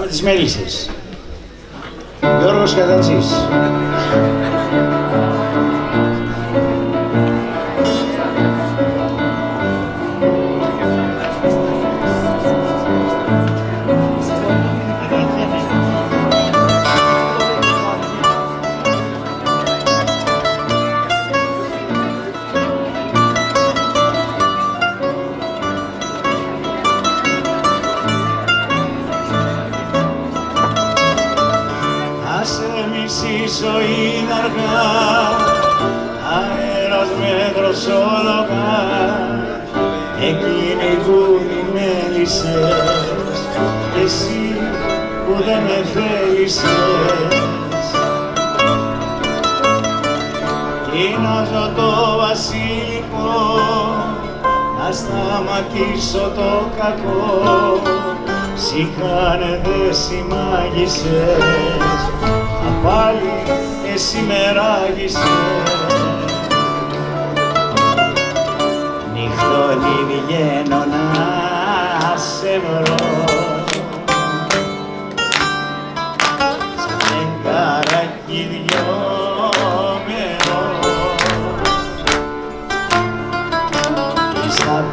Πάμε τις μέλισσες. Γιώργος Κατατζής. Μισή ζωή αργά, αέρας με δροσόλογα, εκείνοι που μη μέλισσες, κι εσύ που δεν με θέλησες. Κοινάζω το βασίλικο, να σταματήσω το κακό, Συχάνε δε συμμάγησες, απάλι εσύ με ράγισες. Νυχτώνει βγαίνω να σε βρω, σαν φεγγαράκι δυο μερό. Κι στα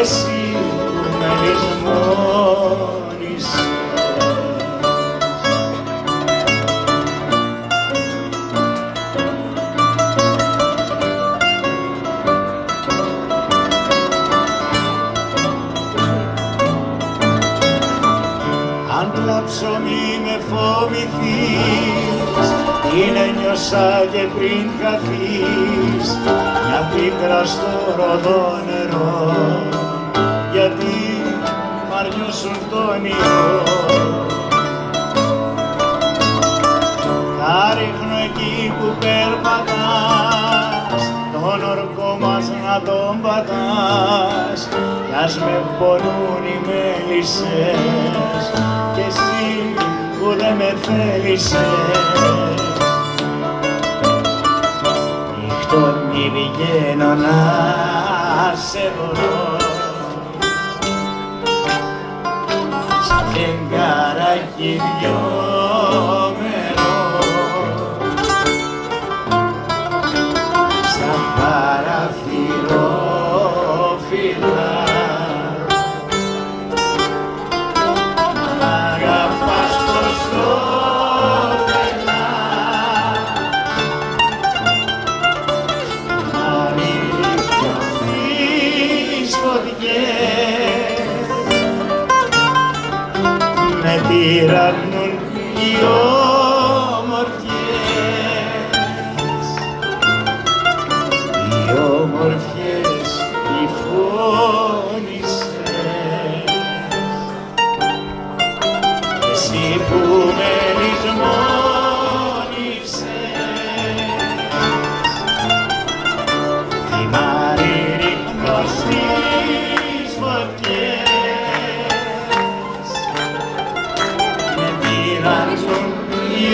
εσύ που με λησμόνησες Αν κλάψω μη με φοβηθείς. Την ένιωσα και πριν χαθείς. Μια πίκρα στο ροδό νερό. Γιατί μ' αρνιώσουν το όνειρο Θα ρίχνω εκεί που περπατάς Τον ορκό μας να τον πατάς. Κι ας με πονούν οι μέλισσες Κι εσύ που δεν με θέλησες. Νυχτώνει βγαίνω να σε βρω φεγγαράκι δυο με τυραννούν οι